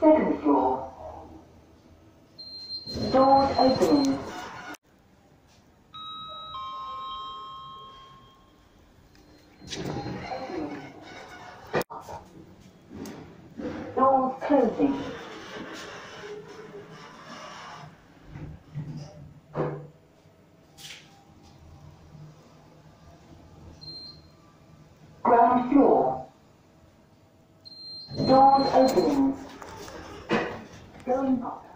Second floor. Doors opening. Doors closing. Ground floor. Doors opening. Going up.